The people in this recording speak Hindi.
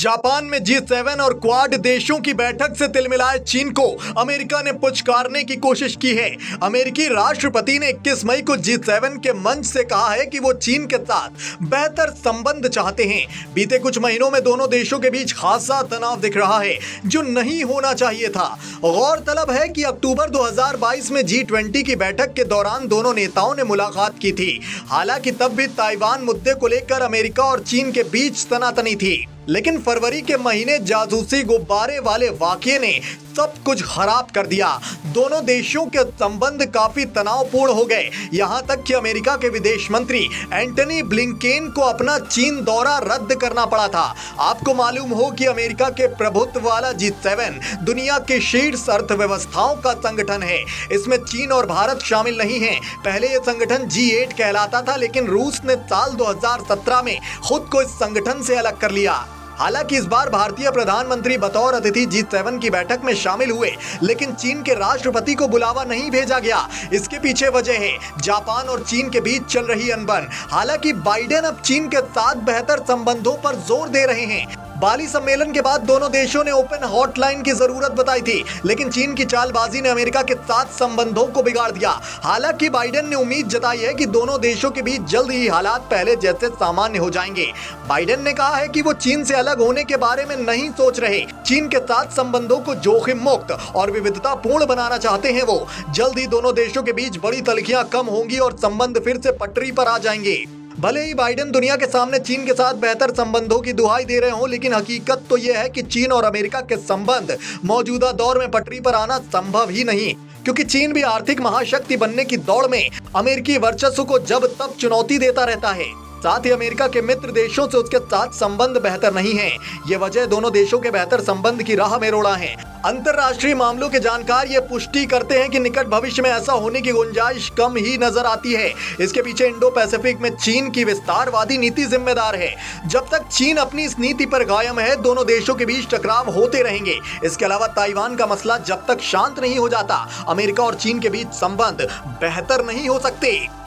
जापान में जी सेवन और क्वाड देशों की बैठक से तिलमिलाए चीन को। अमेरिका ने पुचकारने की कोशिश की है। अमेरिकी राष्ट्रपति ने 21 मई को जी सेवन के मंच से कहा है कि वो चीन के साथ बेहतर संबंध चाहते हैं। बीते कुछ महीनों में दोनों देशों के बीच खासा तनाव दिख रहा है, जो नहीं होना चाहिए था। गौरतलब है कि अक्टूबर 2022 में जी ट्वेंटी की बैठक के दौरान दोनों नेताओं ने मुलाकात की थी। हालाँकि तब भी ताइवान मुद्दे को लेकर अमेरिका और चीन के बीच तनातनी थी। लेकिन फरवरी के महीने जासूसी गुब्बारे वाले वाक्य ने सब कुछ खराब कर दिया। दोनों देशों के संबंध काफ़ी तनावपूर्ण हो गए। यहाँ तक कि अमेरिका के विदेश मंत्री एंटनी ब्लिंकेन को अपना चीन दौरा रद्द करना पड़ा था। आपको मालूम हो कि अमेरिका के प्रभुत्व वाला जी सेवन दुनिया के शीर्ष अर्थव्यवस्थाओं का संगठन है। इसमें चीन और भारत शामिल नहीं है। पहले यह संगठन जी कहलाता था, लेकिन रूस ने साल 2017 में खुद को इस संगठन से अलग कर लिया। हालाँकि इस बार भारतीय प्रधानमंत्री बतौर अतिथि जी सेवन की बैठक में शामिल हुए, लेकिन चीन के राष्ट्रपति को बुलावा नहीं भेजा गया। इसके पीछे वजह है, जापान और चीन के बीच चल रही अनबन। हालाँकि बाइडेन अब चीन के साथ बेहतर संबंधों पर ज़ोर दे रहे हैं। बाली सम्मेलन के बाद दोनों देशों ने ओपन हॉटलाइन की ज़रूरत बताई थी, लेकिन चीन की चालबाजी ने अमेरिका के साथ संबंधों को बिगाड़ दिया। हालाँकि बाइडेन ने उम्मीद जताई है कि दोनों देशों के बीच जल्द ही हालात पहले जैसे सामान्य हो जाएँगे। बाइडेन ने कहा है कि वो चीन से अलग होने के बारे में नहीं सोच रहे। चीन के साथ संबंधों को जोखिम मुक्त और विविधता पूर्ण बनाना चाहते हैं वो। जल्द ही दोनों देशों के बीच बड़ी तलखियाँ कम होंगी और संबंध फिर से पटरी पर आ जाएँगे। भले ही बाइडेन दुनिया के सामने चीन के साथ बेहतर संबंधों की दुहाई दे रहे हो, लेकिन हकीकत तो यह है कि चीन और अमेरिका के संबंध मौजूदा दौर में पटरी पर आना संभव ही नहीं, क्योंकि चीन भी आर्थिक महाशक्ति बनने की दौड़ में अमेरिकी वर्चस्व को जब तब चुनौती देता रहता है। साथ ही अमेरिका के मित्र देशों से उसके साथ संबंध बेहतर नहीं है। ये वजह दोनों देशों के बेहतर संबंध की राह में रोड़ा है। अंतर्राष्ट्रीय मामलों के जानकार ये पुष्टि करते हैं कि निकट भविष्य में ऐसा होने की गुंजाइश कम ही नज़र आती है। इसके पीछे इंडो पैसिफिक में चीन की विस्तारवादी नीति जिम्मेदार है। जब तक चीन अपनी इस नीति पर कायम है, दोनों देशों के बीच टकराव होते रहेंगे। इसके अलावा ताइवान का मसला जब तक शांत नहीं हो जाता, अमेरिका और चीन के बीच संबंध बेहतर नहीं हो सकते।